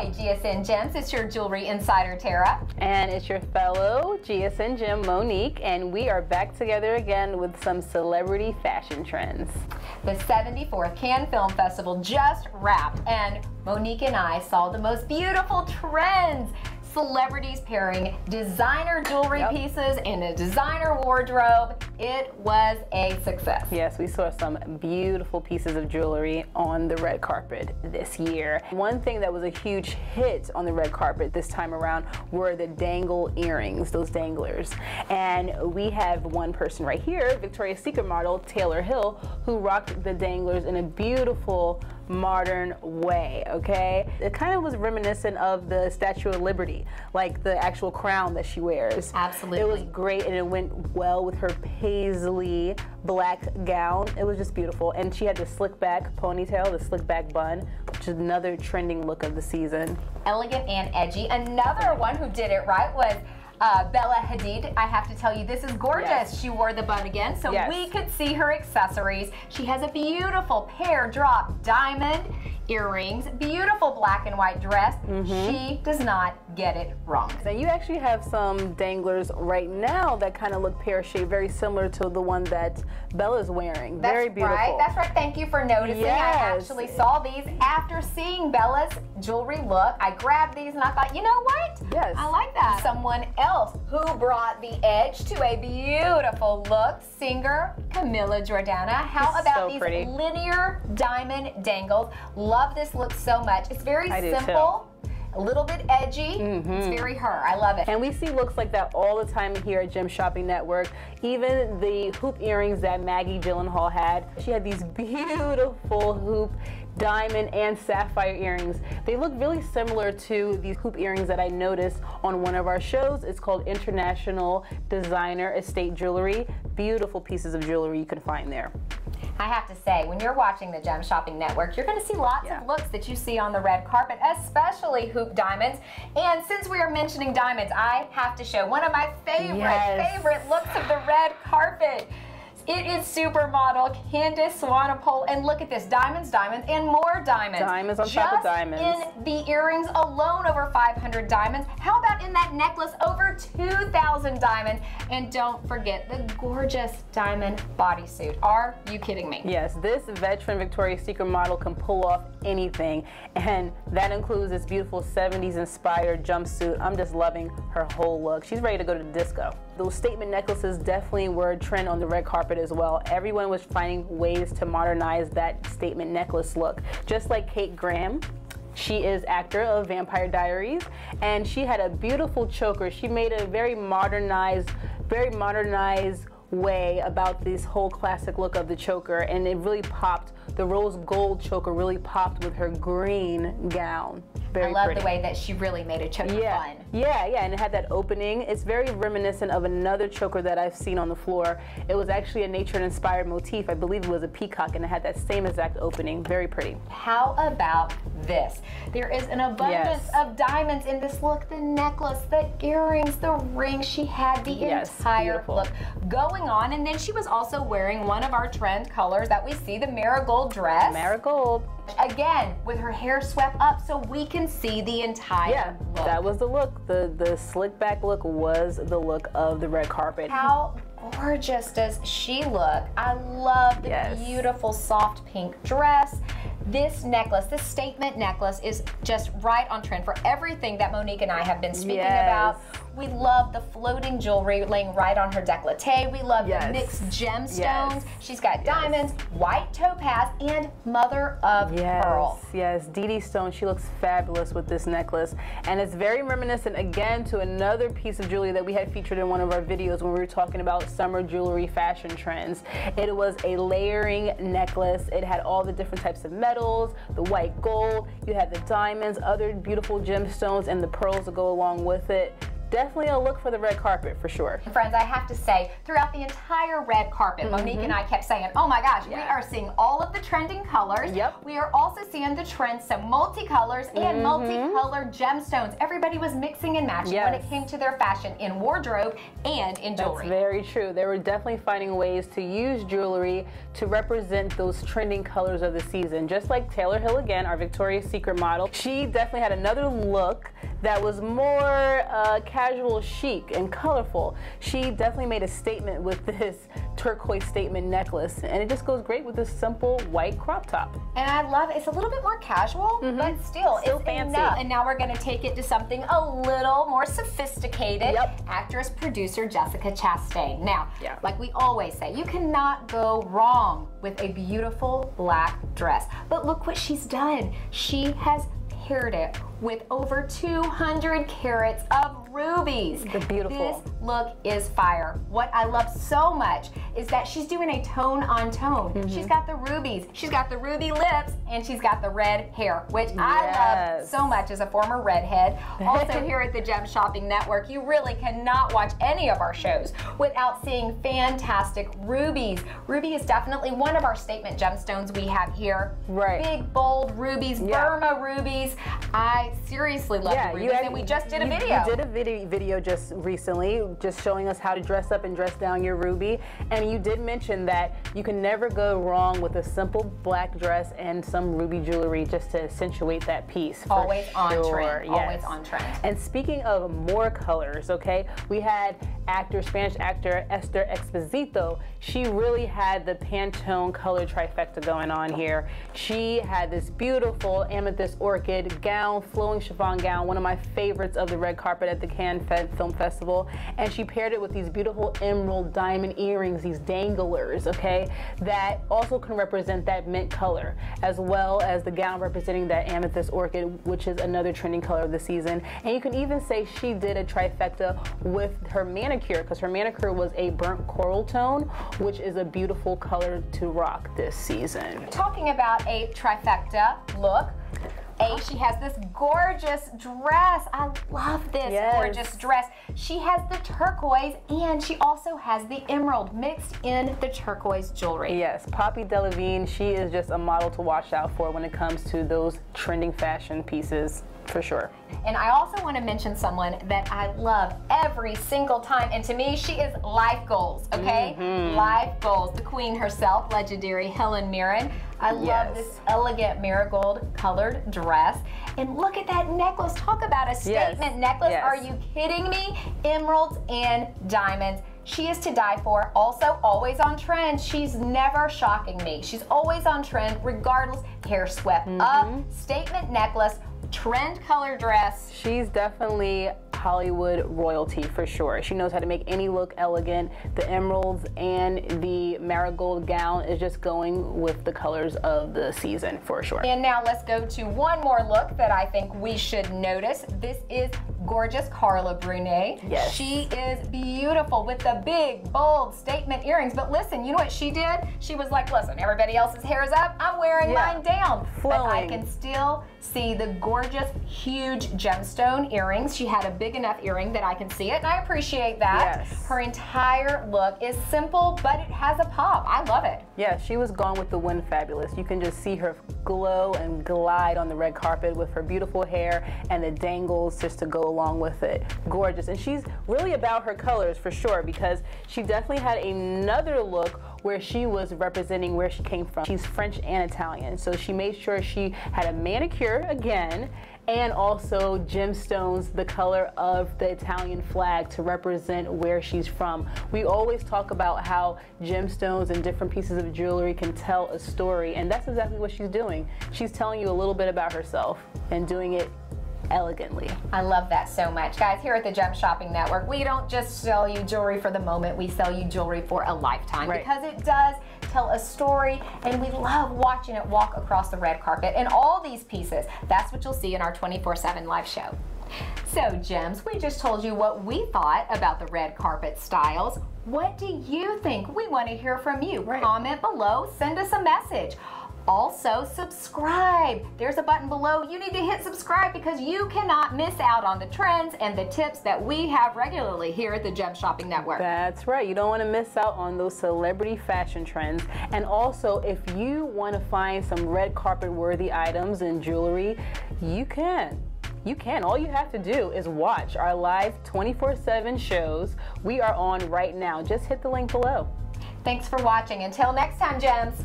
Hey, GSN Gems, it's your jewelry insider, Tara. And it's your fellow GSN Gem, Monique, and we are back together again with some celebrity fashion trends. The 74th Cannes Film Festival just wrapped, and Monique and I saw the most beautiful trends celebrities pairing designer jewelry yep. pieces in a designer wardrobe. It was a success. Yes, we saw some beautiful pieces of jewelry on the red carpet this year. One thing that was a huge hit on the red carpet this time around were the dangle earrings, those danglers. And we have one person right here, Victoria's Secret model Taylor Hill, who rocked the danglers in a beautiful modern way, okay? It kind of was reminiscent of the Statue of Liberty, like the actual crown that she wears. Absolutely. It was great and it went well with her paisley black gown. It was just beautiful. And she had the slick back ponytail, the slick back bun, which is another trending look of the season. Elegant and edgy. Another one who did it right was uh, Bella Hadid, I have to tell you, this is gorgeous. Yes. She wore the bun again, so yes. we could see her accessories. She has a beautiful pear drop diamond earrings, beautiful black and white dress. Mm -hmm. She does not get it wrong. Now you actually have some danglers right now that kind of look pear-shaped, very similar to the one that Bella's wearing. That's very beautiful. Right. That's right. Thank you for noticing. Yes. I actually saw these after seeing Bella's jewelry look. I grabbed these and I thought, you know what? Yes. I like that. Someone else who brought the edge to a beautiful look, singer Camélia Jordana. How She's about so these pretty. linear diamond dangles? Love this look so much. It's very I simple a little bit edgy. Mm -hmm. It's very her. I love it. And we see looks like that all the time here at Gem Shopping Network. Even the hoop earrings that Maggie Gyllenhaal had. She had these beautiful hoop diamond and sapphire earrings. They look really similar to these hoop earrings that I noticed on one of our shows. It's called International Designer Estate Jewelry. Beautiful pieces of jewelry you can find there. I have to say, when you're watching the Gem Shopping Network, you're going to see lots yeah. of looks that you see on the red carpet, especially hoop diamonds. And since we are mentioning diamonds, I have to show one of my favorite, yes. favorite looks of the red carpet. It is supermodel Candice Swanepoel, and look at this, diamonds, diamonds, and more diamonds. Diamonds on Just top of diamonds. in the earrings alone, over 500 diamonds. How about in that necklace, over 2,000 diamonds? And don't forget the gorgeous diamond bodysuit. Are you kidding me? Yes, this veteran Victoria's Secret model can pull off anything, and that includes this beautiful 70s inspired jumpsuit. I'm just loving her whole look. She's ready to go to the disco. Those statement necklaces definitely were a trend on the red carpet as well. Everyone was finding ways to modernize that statement necklace look. Just like Kat Graham, she is actor of Vampire Diaries, and she had a beautiful choker. She made a very modernized, very modernized way about this whole classic look of the choker, and it really popped. The rose gold choker really popped with her green gown. Very I love pretty. the way that she really made a choker yeah. fun. Yeah, yeah, and it had that opening. It's very reminiscent of another choker that I've seen on the floor. It was actually a nature-inspired motif. I believe it was a peacock, and it had that same exact opening. Very pretty. How about this? There is an abundance yes. of diamonds in this look. The necklace, the earrings, the ring. She had the yes, entire beautiful. look going on, and then she was also wearing one of our trend colors that we see, the marigold dress. Marigold. Again, with her hair swept up so we can see the entire yeah, look. that was the look. The, the slick back look was the look of the red carpet. How gorgeous does she look? I love the yes. beautiful soft pink dress. This necklace, this statement necklace is just right on trend for everything that Monique and I have been speaking yes. about. We love the floating jewelry laying right on her décolleté. We love yes. the mixed gemstones. Yes. She's got diamonds, white topaz, and mother of yes. pearl. Yes, Didi Stone, she looks fabulous with this necklace. And it's very reminiscent again to another piece of jewelry that we had featured in one of our videos when we were talking about summer jewelry fashion trends. It was a layering necklace. It had all the different types of metals, the white gold, you had the diamonds, other beautiful gemstones, and the pearls to go along with it definitely a look for the red carpet for sure. Friends, I have to say, throughout the entire red carpet, mm -hmm. Monique and I kept saying, oh my gosh, yeah. we are seeing all of the trending colors. Yep. We are also seeing the trends, so multicolors and mm -hmm. multicolored gemstones. Everybody was mixing and matching yes. when it came to their fashion in wardrobe and in jewelry. That's very true. They were definitely finding ways to use jewelry to represent those trending colors of the season. Just like Taylor Hill again, our Victoria's Secret model, she definitely had another look that was more uh, casual chic and colorful. She definitely made a statement with this turquoise statement necklace and it just goes great with this simple white crop top. And I love it. It's a little bit more casual, mm -hmm. but still, still it's fancy. enough. And now we're going to take it to something a little more sophisticated. Yep. Actress, producer Jessica Chastain. Now, yeah. like we always say, you cannot go wrong with a beautiful black dress. But look what she's done. She has paired it with over 200 carats of rubies. The beautiful. This look is fire. What I love so much is that she's doing a tone on tone. Mm -hmm. She's got the rubies, she's got the ruby lips, and she's got the red hair, which yes. I love so much as a former redhead. Also here at the Gem Shopping Network, you really cannot watch any of our shows without seeing fantastic rubies. Ruby is definitely one of our statement gemstones we have here. Right. Big, bold rubies, yeah. Burma rubies. I seriously love yeah, the and we just did a video. You did a video, video just recently, just showing us how to dress up and dress down your ruby, and you did mention that you can never go wrong with a simple black dress and some ruby jewelry just to accentuate that piece. Always on sure. trend. Yes. Always on trend. And speaking of more colors, okay, we had actor, Spanish actor Ester Expósito. She really had the Pantone color trifecta going on here. She had this beautiful amethyst orchid gown, flowing chiffon gown, one of my favorites of the red carpet at the Cannes Film Festival. And she paired it with these beautiful emerald diamond earrings, these danglers, okay, that also can represent that mint color, as well as the gown representing that amethyst orchid, which is another trending color of the season. And you can even say she did a trifecta with her manicure, because her manicure was a burnt coral tone, which is a beautiful color to rock this season. Talking about a trifecta look, Oh, a, she has this gorgeous dress. I love this yes. gorgeous dress. She has the turquoise and she also has the emerald mixed in the turquoise jewelry. Yes, Poppy Delevingne, she is just a model to watch out for when it comes to those trending fashion pieces for sure. And I also want to mention someone that I love every single time. And to me, she is life goals, okay? Mm -hmm. Life goals. The queen herself, legendary Helen Mirren. I love this elegant marigold colored dress. And look at that necklace. Talk about a statement yes. necklace. Yes. Are you kidding me? Emeralds and diamonds. She is to die for. Also, always on trend. She's never shocking me. She's always on trend, regardless. Hair swept mm -hmm. up, statement necklace, trend color dress. She's definitely Hollywood royalty for sure. She knows how to make any look elegant. The emeralds and the marigold gown is just going with the colors of the season for sure. And now let's go to one more look that I think we should notice. This is gorgeous Carla Bruni. Yes. She is beautiful with the big, bold statement earrings. But listen, you know what she did? She was like, listen, everybody else's hair is up. I'm wearing yeah. mine down. Flowing. But I can still see the gorgeous, huge gemstone earrings. She had a big enough earring that I can see it, and I appreciate that. Yes. Her entire look is simple, but it has a pop. I love it. Yeah, she was gone with the wind fabulous. You can just see her glow and glide on the red carpet with her beautiful hair and the dangles just to go along with it. Gorgeous. And she's really about her colors for sure because she definitely had another look where she was representing where she came from. She's French and Italian, so she made sure she had a manicure again and also gemstones, the color of the Italian flag to represent where she's from. We always talk about how gemstones and different pieces of jewelry can tell a story, and that's exactly what she's doing. She's telling you a little bit about herself and doing it elegantly. I love that so much. Guys, here at the Gem Shopping Network, we don't just sell you jewelry for the moment, we sell you jewelry for a lifetime right. because it does tell a story and we love watching it walk across the red carpet. And all these pieces, that's what you'll see in our 24-7 live show. So, Gems, we just told you what we thought about the red carpet styles. What do you think? We want to hear from you. Right. Comment below, send us a message. Also, subscribe. There's a button below. You need to hit subscribe because you cannot miss out on the trends and the tips that we have regularly here at the Gem Shopping Network. That's right. You don't want to miss out on those celebrity fashion trends. And also, if you want to find some red carpet worthy items and jewelry, you can. You can. All you have to do is watch our live 24 7 shows we are on right now. Just hit the link below. Thanks for watching. Until next time, Gems.